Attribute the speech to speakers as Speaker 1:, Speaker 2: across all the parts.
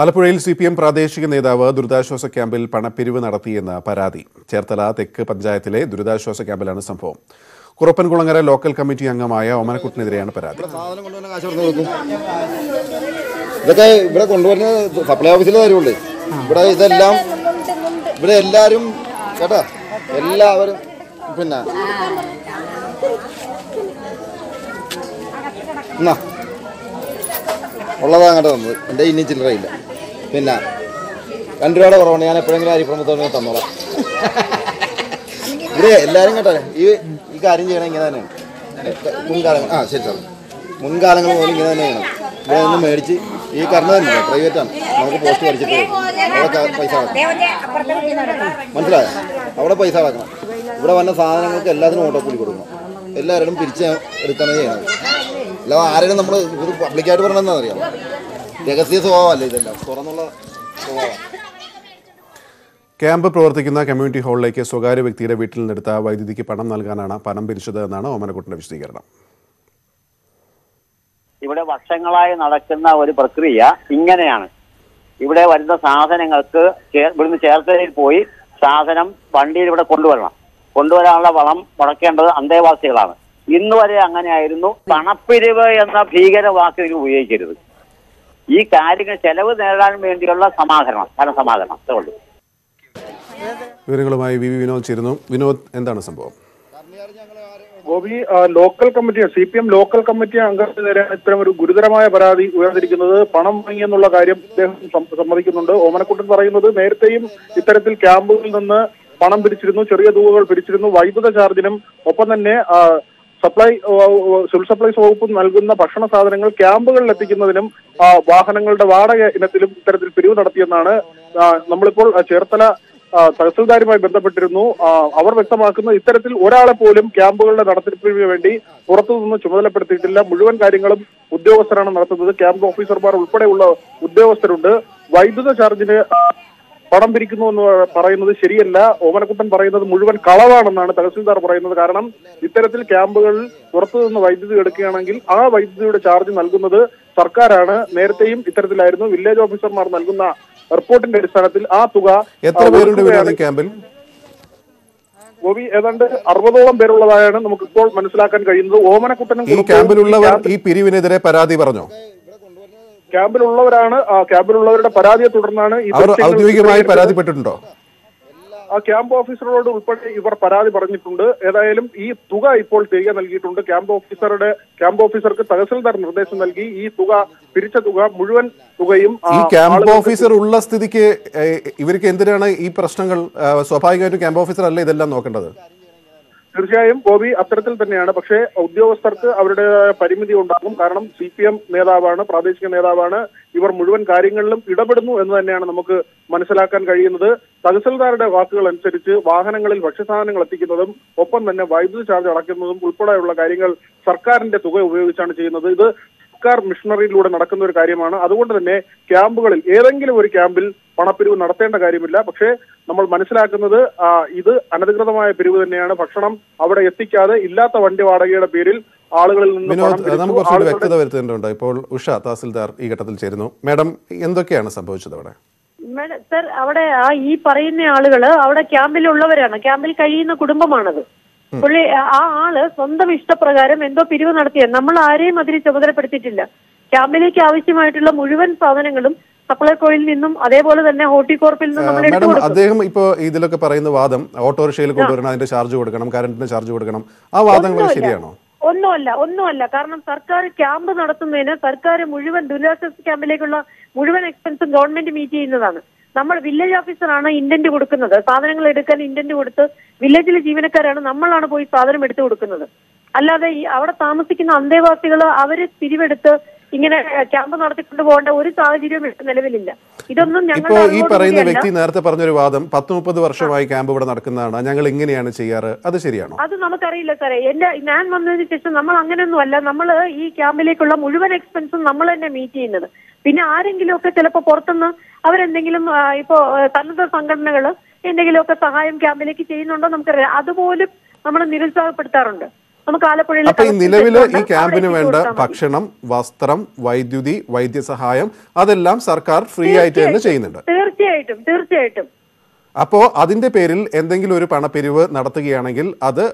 Speaker 1: ആലപ്പുഴയിൽ C P M പ്രാദേശിക നേതാവ് ദുരിതാശ്വാസ ക്യാമ്പിൽ പണപ്പിരിവ് നടത്തിയെന്ന പരാതി. ചേർത്തല തെക്ക് പഞ്ചായത്തിലെ ദുരിതാശ്വാസ ക്യാമ്പിലാണ് സംഭവം. കുറപ്പൻകുളങ്ങര ലോക്കൽ കമ്മിറ്റി അംഗമായ ഓമനക്കുട്ടിനെതിരെയാണ് പരാതി.
Speaker 2: ഇതൊക്കെ ഇവിടെ കൊണ്ടുവരുന്ന സപ്ലൈ ഓഫീസിലെ തരുള്ളൂ ഇവിടെ ഇതെല്ലാം ഇവിടെ എല്ലാവരും കേട്ടാ? എല്ലാവരും പിന്നെ. എന്നാ? ഉള്ളതാ അങ്ങോട്ട് തന്നത് എന്റെ ഇനി ചില്ലറയില്ല. പിന്നെ രണ്ട് രൂപയുടെ കുറവുണ്ട് ഞാൻ എപ്പോഴെങ്കിലും അരിപ്രമത്തോട് തന്നോളാം. ഇവിടെ എല്ലാവരും കേട്ടോ ഈ ഈ കാര്യം ചെയ്യണം ഇങ്ങനെ തന്നെയാണ്. മുൻകാലങ്ങൾ ആ ശരി സാർ മുൻകാലങ്ങൾ പോലും ഇങ്ങനെ തന്നെ ചെയ്യണം ഇവിടെ നിന്ന് മേടിച്ച് ഈ കറണ്ട് തന്നെ പ്രൈവറ്റ് ആണ്. നമുക്ക് പോസ്റ്റ് പഠിച്ചിട്ട്. അവിടെ പൈസ മനസ്സിലായോ? അവിടെ പൈസ അടക്കണം. ഇവിടെ വന്ന സാധനങ്ങൾക്ക് എല്ലാത്തിനും കൂടി കൊടുക്കണം. എല്ലാവരും പിരിച്ച് എടുക്കണേ ചെയ്യണം. അല്ലാതെ ആരെയും നമ്മൾ ഇത് പബ്ലിക്കായിട്ട് പറഞ്ഞതെന്നറിയാം രഹസ്യ സ്വഭാവമല്ല ഇതെല്ലാം? തുറന്നുള്ള സ്വഭാവം.
Speaker 1: ക്യാമ്പ് പ്രവർത്തിക്കുന്ന കമ്മ്യൂണിറ്റി ഹാളിലേക്ക് സ്വകാര്യ വ്യക്തിയുടെ വീട്ടിൽ നിന്നെടുത്ത വൈദ്യുതിക്ക് പണം നൽകാനാണ് പണം പിരിച്ചത് എന്നാണ് ഓമനക്കുട്ടിന്റെ വിശദീകരണം.
Speaker 3: ഇവിടെ വർഷങ്ങളായി നടക്കുന്ന ഒരു പ്രക്രിയ ഇങ്ങനെയാണ്. ഇവിടെ വരുന്ന സാധനങ്ങൾക്ക് ഇവിടുന്ന് ചേർത്തലയിൽ പോയി സാധനം വണ്ടിയിൽ ഇവിടെ കൊണ്ടുവരണം. കൊണ്ടുവരാനുള്ള വളം മുടക്കേണ്ടത് അന്തേവാസികളാണ്. ഇന്നുവരെ അങ്ങനെയായിരുന്നു. പണപ്പിരിവ് എന്ന ഭീകര വാക്ക് ഉപയോഗിക്കരുത്. ഈ കാര്യങ്ങൾ ചെലവ് നേടാൻ വേണ്ടിയുള്ള സമാഹരണം ധനസമാഹരണം അത്രേ ഉള്ളൂ.
Speaker 1: വിവരങ്ങളുമായി വി വി വിനോദ് ചേരുന്നു. വിനോദ് എന്താണ് സംഭവം?
Speaker 4: Gopi local committee C P M local committee അംഗത്തിനെതിരെ ഇത്തരം ഒരു ഗുരുതരമായ പരാതി ഉയർന്നിരിക്കുന്നത്. പണം വാങ്ങിയെന്നുള്ള കാര്യം അദ്ദേഹം സമ്മതിക്കുന്നുണ്ട്. ഓമനക്കുട്ടൻ പറയുന്നത് നേരത്തെയും ഇത്തരത്തിൽ ക്യാമ്പുകളിൽ നിന്ന് പണം പിരിച്ചിരുന്നു ചെറിയ തുകകൾ പിരിച്ചിരുന്നു. വൈദ്യുത ചാർജിനും ഒപ്പം തന്നെ സപ്ലൈ സിവിൽ സപ്ലൈസ് വകുപ്പ് നൽകുന്ന ഭക്ഷണ സാധനങ്ങൾ ക്യാമ്പുകളിൽ എത്തിക്കുന്നതിനും വാഹനങ്ങളുടെ വാടക ഇനത്തിലും ഇത്തരത്തിൽ പിരിവ് നടത്തിയെന്നാണ് നമ്മളിപ്പോൾ ചേർത്തല തഹസിൽദാരുമായി ബന്ധപ്പെട്ടിരുന്നു. അവർ വ്യക്തമാക്കുന്ന ഇത്തരത്തിൽ ഒരാളെ പോലും ക്യാമ്പുകളുടെ നടത്തിപ്പിന് വേണ്ടി പുറത്തുനിന്ന് ചുമതലപ്പെടുത്തിയിട്ടില്ല. മുഴുവൻ കാര്യങ്ങളും ഉദ്യോഗസ്ഥരാണ് നടത്തുന്നത്. ക്യാമ്പ് ഓഫീസർമാർ ഉൾപ്പെടെയുള്ള ഉദ്യോഗസ്ഥരുണ്ട്. വൈദ്യുത ചാർജിന് പണം പിരിക്കുന്നു എന്ന് പറയുന്നത് ശരിയല്ല. ഓമനക്കുട്ടൻ പറയുന്നത് മുഴുവൻ കളവാണെന്നാണ് തഹസിൽദാർ പറയുന്നത്. കാരണം ഇത്തരത്തിൽ ക്യാമ്പുകളിൽ പുറത്തുനിന്ന് വൈദ്യുതി എടുക്കുകയാണെങ്കിൽ ആ വൈദ്യുതിയുടെ ചാർജ് നൽകുന്നത് സർക്കാരാണ്. നേരത്തെയും ഇത്തരത്തിലായിരുന്നു. വില്ലേജ് ഓഫീസർമാർ നൽകുന്ന റിപ്പോർട്ടിന്റെ അടിസ്ഥാനത്തിൽ ആ തുക
Speaker 1: എത്ര ഈ ക്യാമ്പിൽ?
Speaker 4: ഗോപി ഏതാണ്ട് അറുപതോളം പേരുള്ളതായാണ് നമുക്കിപ്പോൾ മനസ്സിലാക്കാൻ കഴിയുന്നത്. ഓമനക്കുട്ടനും
Speaker 1: ഈ ക്യാമ്പിലുള്ളവർ ഈ പിരിവിനെതിരെ പരാതി പറഞ്ഞോ?
Speaker 4: ക്യാമ്പിലുള്ളവരാണ് ക്യാമ്പിലുള്ളവരുടെ പരാതിയെ തുടർന്നാണ്
Speaker 1: അവർ ഔദ്യോഗികമായി പരാതിപ്പെട്ടിട്ടുണ്ടോ?
Speaker 4: ആ ക്യാമ്പ് ഓഫീസറോട് ഉൾപ്പെടെ ഇവർ പരാതി പറഞ്ഞിട്ടുണ്ട്. ഏതായാലും ഈ തുക ഇപ്പോൾ തിരികെ നൽകിയിട്ടുണ്ട്. ക്യാമ്പ് ഓഫീസറുടെ ക്യാമ്പ് ഓഫീസർക്ക് തഹസിൽദാർ നിർദ്ദേശം നൽകി. ഈ തുക പിരിച്ച തുക മുഴുവൻ തുകയും
Speaker 1: ഈ ക്യാമ്പ് ഓഫീസർ ഉള്ള സ്ഥിതിക്ക് ഇവർക്ക് എന്തിനാണ് ഈ പ്രശ്നങ്ങൾ സ്വാഭാവികമായിട്ടും ക്യാമ്പ് ഓഫീസർ അല്ല ഇതെല്ലാം നോക്കേണ്ടത്?
Speaker 4: തീർച്ചയായും ഗോപി അത്തരത്തിൽ തന്നെയാണ്. പക്ഷേ ഉദ്യോഗസ്ഥർക്ക് അവരുടെ പരിമിതി ഉണ്ടാകും. കാരണം സി പി എം നേതാവാണ് പ്രാദേശിക നേതാവാണ്. ഇവർ മുഴുവൻ കാര്യങ്ങളിലും ഇടപെടുന്നു എന്ന് തന്നെയാണ് നമുക്ക് മനസ്സിലാക്കാൻ കഴിയുന്നത്. തഹസിൽദാരുടെ വാക്കുകൾ അനുസരിച്ച് വാഹനങ്ങളിൽ ഭക്ഷ്യസാധനങ്ങൾ എത്തിക്കുന്നതും ഒപ്പം തന്നെ വൈദ്യുതി ചാർജ് അടയ്ക്കുന്നതും ഉൾപ്പെടെയുള്ള കാര്യങ്ങൾ സർക്കാരിന്റെ തുക ഉപയോഗിച്ചാണ് ചെയ്യുന്നത്. ഇത് സർക്കാർ മിഷണറിയിലൂടെ നടക്കുന്ന ഒരു കാര്യമാണ്. അതുകൊണ്ട് തന്നെ ക്യാമ്പുകളിൽ ഏതെങ്കിലും ഒരു ക്യാമ്പിൽ പണപ്പിരിവ് നടത്തേണ്ട കാര്യമില്ല. പക്ഷേ നമ്മൾ മനസ്സിലാക്കുന്നത് ഇത് അനധികൃതമായ പിരിവ് തന്നെയാണ്. ഭക്ഷണം അവിടെ എത്തിക്കാതെ ഇല്ലാത്ത വണ്ടി വാടകയുടെ പേരിൽ ആളുകളിൽ നിന്ന്
Speaker 1: നമുക്ക് കുറച്ചുകൂടി വ്യക്തത വരുത്തേണ്ടതുണ്ട്. ഇപ്പോൾ ഉഷ തഹസിൽദാർ ഈ ഘട്ടത്തിൽ ചേരുന്നു. മാഡം എന്തൊക്കെയാണ് സംഭവിച്ചത് അവിടെ?
Speaker 5: മേഡം സർ അവിടെ ആ ഈ പറയുന്ന ആളുകൾ അവിടെ ക്യാമ്പിലുള്ളവരാണ് ക്യാമ്പിൽ കഴിയുന്ന കുടുംബമാണത്. പുള്ളി ആ ആൾ സ്വന്തം ഇഷ്ടപ്രകാരം എന്തോ പിരിവ് നടത്തിയ നമ്മൾ ആരെയും അതിന് ചുമതലപ്പെടുത്തിയിട്ടില്ല. ക്യാമ്പിലേക്ക് ആവശ്യമായിട്ടുള്ള മുഴുവൻ സാധനങ്ങളും സപ്ലൈകോയിൽ നിന്നും അതേപോലെ തന്നെ ഹോർട്ടികോർപ്പിൽ നിന്നും
Speaker 1: അദ്ദേഹം ഇപ്പോ ഇതിലൊക്കെ പറയുന്ന വാദം ഓട്ടോറിക്ഷയിൽ കൊണ്ടുവരണം അതിന്റെ ചാർജ് കൊടുക്കണം കറണ്ടിന്റെ ചാർജ് കൊടുക്കണം ആ വാദങ്ങൾ. ശരിയാണോ?
Speaker 5: ഒന്നുമല്ല ഒന്നുമല്ല. കാരണം സർക്കാർ ക്യാമ്പ് നടത്തുന്നതിന് സർക്കാർ മുഴുവൻ ദുരിതാശ്വാസ ക്യാമ്പിലേക്കുള്ള മുഴുവൻ എക്സ്പെൻസും ഗവൺമെന്റ് മീറ്റ് ചെയ്യുന്നതാണ്. നമ്മൾ വില്ലേജ് ഓഫീസറാണ് ഇന്റന്റ് കൊടുക്കുന്നത്. സാധനങ്ങൾ എടുക്കാൻ ഇന്റന്റ് കൊടുത്ത് വില്ലേജിലെ ജീവനക്കാരാണ് നമ്മളാണ് പോയി സാധനം എടുത്തു കൊടുക്കുന്നത്. അല്ലാതെ ഈ അവിടെ താമസിക്കുന്ന അന്തേവാസികൾ അവർ പിരിവെടുത്ത് ഇങ്ങനെ ക്യാമ്പ് നടത്തിക്കൊണ്ട് പോകേണ്ട ഒരു സാഹചര്യവും നിലവിലില്ല. ഇതൊന്നും ഞങ്ങൾ
Speaker 1: ഈ പറയുന്ന വ്യക്തി നേരത്തെ പറഞ്ഞൊരു വാദം പത്ത് മുപ്പത് വർഷമായി ക്യാമ്പ് ഇവിടെ നടക്കുന്നതാണ് ഞങ്ങൾ ഇങ്ങനെയാണ് ചെയ്യാറ് അത് ശരിയാണോ?
Speaker 5: അത് നമുക്കറിയില്ല സാറേ. എന്റെ ഞാൻ വന്നതിന് ശേഷം നമ്മൾ അങ്ങനെയൊന്നും അല്ല നമ്മൾ ഈ ക്യാമ്പിലേക്കുള്ള മുഴുവൻ എക്സ്പെൻസും നമ്മൾ തന്നെ മീറ്റ് ചെയ്യുന്നത്. പിന്നെ ആരെങ്കിലും ഒക്കെ ചിലപ്പോൾ പുറത്തുനിന്ന് അവരെന്തെങ്കിലും ഇപ്പോ സന്നദ്ധ സംഘടനകൾ എന്തെങ്കിലുമൊക്കെ സഹായം ക്യാമ്പിലേക്ക് ചെയ്യുന്നുണ്ടോ നമുക്കറിയാം. അതുപോലും നമ്മൾ നിരുത്സാഹപ്പെടുത്താറുണ്ട്. നമുക്ക് ആലപ്പുഴയിൽ
Speaker 1: അപ്പൊ ഈ
Speaker 5: നിലവിൽ
Speaker 1: ഈ ക്യാമ്പിന് വേണ്ട. ഭക്ഷണം വസ്ത്രം വൈദ്യുതി വൈദ്യസഹായം അതെല്ലാം സർക്കാർ ഫ്രീ ആയിട്ട് തന്നെ ചെയ്യുന്നുണ്ട്.
Speaker 5: തീർച്ചയായിട്ടും തീർച്ചയായിട്ടും.
Speaker 1: അപ്പോ അതിന്റെ പേരിൽ എന്തെങ്കിലും ഒരു പണപ്പിരിവ് നടത്തുകയാണെങ്കിൽ അത്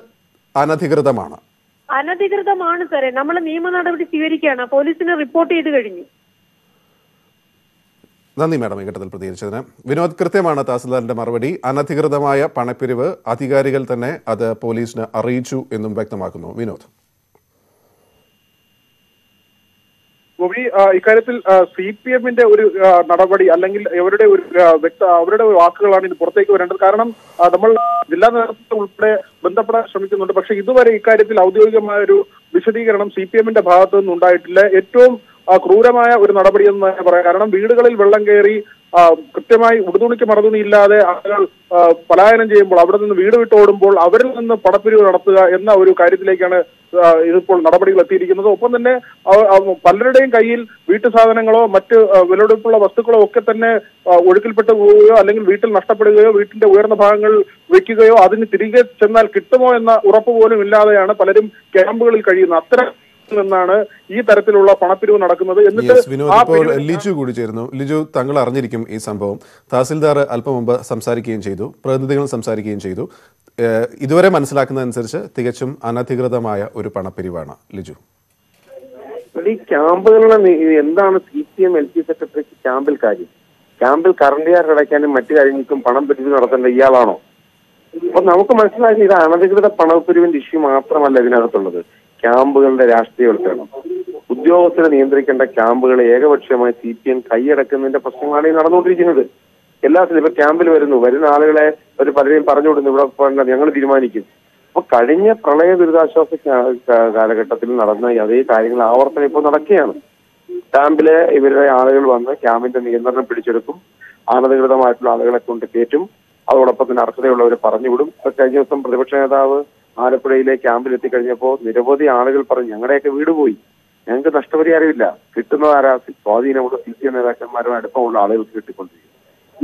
Speaker 1: അനധികൃതമാണ്.
Speaker 5: അനധികൃതമാണ് സാറേ. നമ്മൾ നിയമ നടപടി സ്വീകരിക്കുകയാണ്. പോലീസിന് റിപ്പോർട്ട് ചെയ്ത് കഴിഞ്ഞു.
Speaker 1: നന്ദി മാഡം ഈ ഘട്ടത്തിൽ പ്രതികരിച്ചതിന്. വിനോദ് കൃത്യമാണ് തഹസിൽദാറിന്റെ മറുപടി. അനധികൃതമായ പണപ്പിരിവ് അധികാരികൾ തന്നെ അത് പോലീസിന് അറിയിച്ചു എന്നും വ്യക്തമാക്കുന്നു. വിനോദ്.
Speaker 4: ഗോപി ഇക്കാര്യത്തിൽ സി പി എമ്മിന്റെ ഒരു നടപടി അല്ലെങ്കിൽ ഇവരുടെ ഒരു വ്യക്ത അവരുടെ വാക്കുകളാണ് ഇത് പുറത്തേക്ക് വരേണ്ടത്. കാരണം നമ്മൾ ജില്ലാ നേതൃത്വം ഉൾപ്പെടെ ബന്ധപ്പെടാൻ ശ്രമിക്കുന്നുണ്ട്. പക്ഷെ ഇതുവരെ ഇക്കാര്യത്തിൽ ഔദ്യോഗികമായ ഒരു വിശദീകരണം സി പി എമ്മിന്റെ ഭാഗത്തു നിന്നുണ്ടായിട്ടില്ല ഏറ്റവും ക്രൂരമായ ഒരു നടപടി എന്ന് തന്നെ പറയാം. കാരണം വീടുകളിൽ വെള്ളം കയറി കൃത്യമായി ഉടുതുണിക്ക് മറുതുണി ഇല്ലാതെ ആളുകൾ പലായനം ചെയ്യുമ്പോൾ അവിടെ നിന്ന് വീട് വിട്ട് ഓടുമ്പോൾ അവരിൽ നിന്ന് പടപ്പിരിവ് നടത്തുക എന്ന ഒരു കാര്യത്തിലേക്കാണ് ഇതിപ്പോൾ നടപടികൾ എത്തിയിരിക്കുന്നത്. ഒപ്പം തന്നെ പലരുടെയും കയ്യിൽ വീട്ടു സാധനങ്ങളോ മറ്റ് വിലപിടിപ്പുള്ള വസ്തുക്കളോ ഒക്കെ തന്നെ ഒഴുക്കിൽപ്പെട്ടു പോവുകയോ അല്ലെങ്കിൽ വീട്ടിൽ നഷ്ടപ്പെടുകയോ വീട്ടിന്റെ ഉയർന്ന ഭാഗങ്ങൾ വെക്കുകയോ അതിന് തിരികെ ചെന്നാൽ കിട്ടുമോ എന്ന ഉറപ്പ് പോലും ഇല്ലാതെയാണ് പലരും ക്യാമ്പുകളിൽ കഴിയുന്നത്. അത്തരം നിന്നാണ് ഈ തരത്തിലുള്ള പണപ്പിരിവ് നടക്കുന്നത്. എന്നിട്ട്
Speaker 1: ലിജു കൂടി ചേരുന്നു ലിജു താങ്കൾ അറിഞ്ഞിരിക്കും ഈ സംഭവം. തഹസിൽദാർ അല്പം മുമ്പ് സംസാരിക്കുകയും ചെയ്തു. പ്രതിനിധികൾ സംസാരിക്കുകയും ചെയ്തു. ഇതുവരെ മനസ്സിലാക്കുന്നതനുസരിച്ച് തികച്ചും അനധികൃതമായ ഒരു പണപ്പിരിവാണ് ലിജു.
Speaker 6: ഈ ക്യാമ്പുകളുടെ എന്താണ് C P M L P സെക്രട്ടറിക്ക് ക്യാമ്പിൽ കാര്യം? ക്യാമ്പിൽ കറണ്ട് കാർഡ് അടയ്ക്കാനും മറ്റു കാര്യങ്ങൾക്കും പണം പിരിവ് നടത്തേണ്ട ഇയാളാണോ? അപ്പൊ നമുക്ക് മനസ്സിലാക്കി ഇത് അനധികൃത പണപ്പിരിവിന്റെ ഇഷ്യൂ മാത്രമല്ല ഇതിനകത്തുള്ളത്. ക്യാമ്പുകളുടെ രാഷ്ട്രീയവൽക്കരണം. ഉദ്യോഗസ്ഥരെ നിയന്ത്രിക്കേണ്ട ക്യാമ്പുകൾ ഏകപക്ഷീയമായി സി പി എം കൈയടക്കുന്നതിന്റെ പ്രശ്നങ്ങളാണ് ഈ നടന്നുകൊണ്ടിരിക്കുന്നത്. എല്ലാ സ്ഥലത്തും ഇപ്പൊ ക്യാമ്പിൽ വരുന്നു. വരുന്ന ആളുകളെ ഒരു പലരെയും പറഞ്ഞു വിടുന്നു. ഇവിടെ പോകണ്ട ഞങ്ങൾ തീരുമാനിക്കും. അപ്പൊ കഴിഞ്ഞ പ്രളയ ദുരിതാശ്വാസ കാലഘട്ടത്തിൽ നടന്ന അതേ കാര്യങ്ങൾ ആവർത്തനം ഇപ്പോൾ നടക്കുകയാണ്. ക്യാമ്പിലെ ഇവരുടെ ആളുകൾ വന്ന് ക്യാമ്പിന്റെ നിയന്ത്രണം പിടിച്ചെടുക്കും. അനധികൃതമായിട്ടുള്ള ആളുകളെ കൊണ്ട് കയറ്റും. അതോടൊപ്പം തന്നെ അർഹതയുള്ളവരെ പറഞ്ഞുവിടും ഇപ്പൊ കഴിഞ്ഞ ദിവസം പ്രതിപക്ഷ നേതാവ് ആലപ്പുഴയിലെ ക്യാമ്പിൽ എത്തിക്കഴിഞ്ഞപ്പോൾ നിരവധി ആളുകൾ പറഞ്ഞു ഞങ്ങളുടെയൊക്കെ വീട് പോയി. ഞങ്ങൾക്ക് നഷ്ടപരിഹാരമില്ല. കിട്ടുന്നത് ആരാ? സ്വാധീനമുള്ള സി പി എം നേതാക്കന്മാരും അടുപ്പമുള്ള ആളുകൾക്ക് കിട്ടിക്കൊണ്ടിരിക്കുന്നത്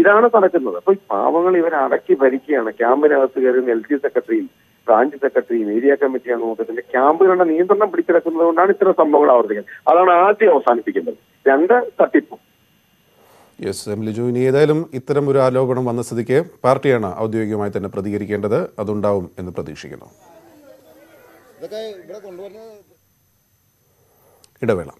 Speaker 6: ഇതാണ് നടക്കുന്നത്. അപ്പൊ ഈ പാവങ്ങൾ ഇവർ അടക്കി ഭരിക്കുകയാണ്. ക്യാമ്പിനകത്ത് കയറുന്ന എൽ സി സെക്രട്ടറിയും ബ്രാഞ്ച് സെക്രട്ടറിയും ഏരിയ കമ്മിറ്റി അംഗത്തിന്റെ ക്യാമ്പുകളുടെ നിയന്ത്രണം പിടിച്ചെടുക്കുന്നത് കൊണ്ടാണ് ഇത്തരം സംഭവങ്ങൾ ആവർത്തിക്കുന്നത്. അതാണ് ആദ്യം അവസാനിപ്പിക്കുന്നത് രണ്ട് തട്ടിപ്പും.
Speaker 1: യെസ് എം ലിജു ഇനി ഏതായാലും ഇത്തരം ഒരു ആരോപണം വന്ന സ്ഥിതിക്ക് പാർട്ടിയാണ് ഔദ്യോഗികമായി തന്നെ പ്രതികരിക്കേണ്ടത് അതുണ്ടാവും എന്ന് പ്രതീക്ഷിക്കുന്നു. ഇടവേള.